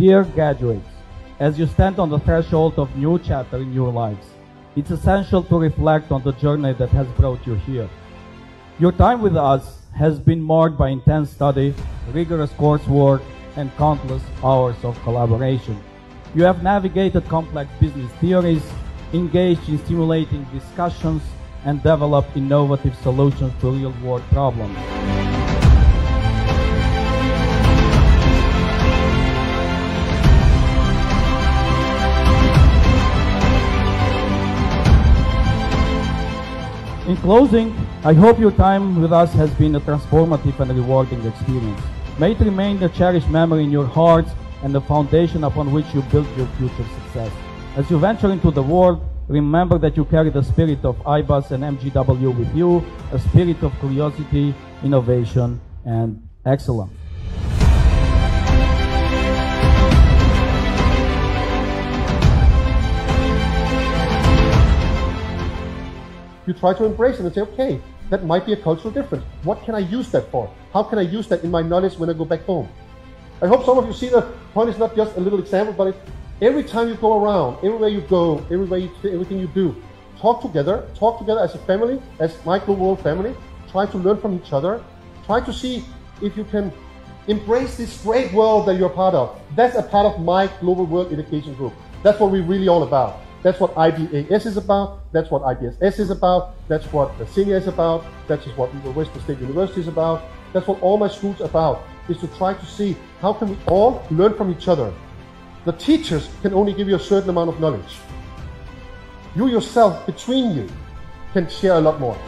Dear graduates, as you stand on the threshold of new chapter in your lives, it's essential to reflect on the journey that has brought you here. Your time with us has been marked by intense study, rigorous coursework, and countless hours of collaboration. You have navigated complex business theories, engaged in stimulating discussions, and developed innovative solutions to real-world problems. Closing, I hope your time with us has been a transformative and rewarding experience. May it remain a cherished memory in your hearts and the foundation upon which you build your future success. As you venture into the world, remember that you carry the spirit of IBUS and MGW with you, a spirit of curiosity, innovation, and excellence. You try to embrace it and say, okay, that might be a cultural difference. What can I use that for? How can I use that in my knowledge when I go back home? I hope some of you see the point is not just a little example, but every time you go around, everywhere you go, everywhere you, everything you do, talk together, talk together as a family, as my global world family, try to learn from each other, try to see if you can embrace this great world that you're part of. That's a part of my global world education group. That's what we're really all about. That's what IBAS is about. That's what IBSS is about. That's what the senior is about. That's what Western State University is about. That's what all my schools are about, is to try to see how can we all learn from each other. The teachers can only give you a certain amount of knowledge. You yourself, between you, can share a lot more.